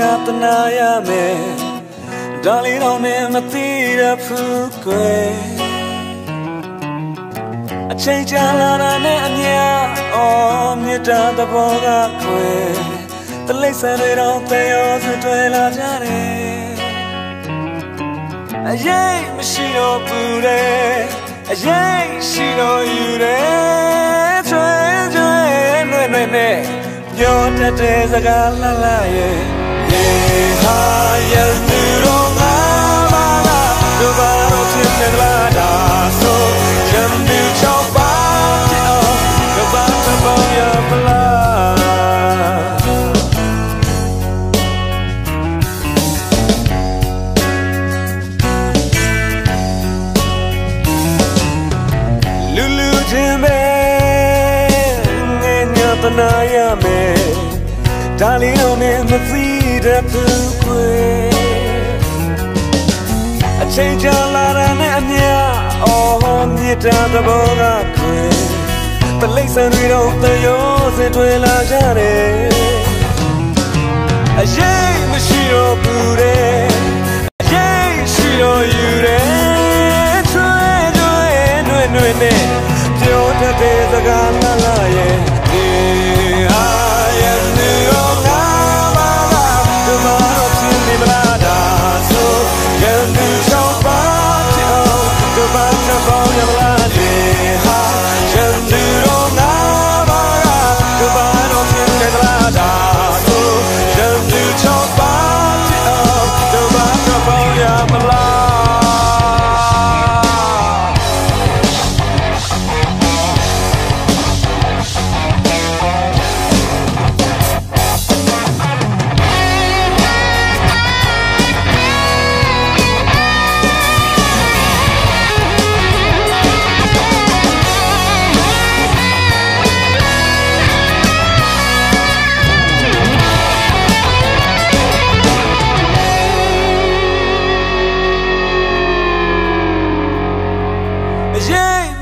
နာရမယ်ဒါလေးတော့နဲ့မသိရဘူးကွယ်အချိန်ကြာလာတာနဲ့အမြအော်မြတ်တာသဘောကခွဲတလိမ့်ဆန်တွေတော့တေရောစတွေ့လာကြတယ်အရေးမရှိတော့ဘူးတဲ့အရေးရှိတော့ယူတယ်ချွဲချွဲနှွဲ့နှွဲ့နဲ့ပြောတတ်တဲ့စကားလှလှရဲ့ နာရမယ်ဒါလေးတော့နဲ့မသိတဲ့ဘူးကွယ်အချိန်ကြာလာတဲ့နဲ့အမြအော်မြစ်တာသဘောကခွဲပလိတ်ဆန်တွေတော့တရောစင်တွေလာကြတယ်အရေးမရှိတော့ဘူးတဲ့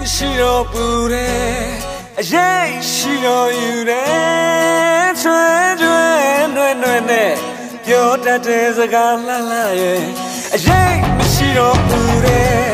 ရေးမရှိတော့ဘူးတဲ့အရေးရှိတော့ယူတယ်ချွဲချွဲနှွဲ့နှွဲ့နဲ့ပြောတတ်တဲ့စကားလှလှရဲ့အရေးမရှိတော့ဘူးတဲ့